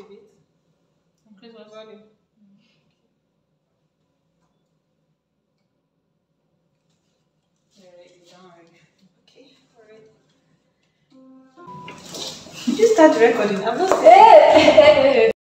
a bit. Increase my volume. Did you start recording? I'm not.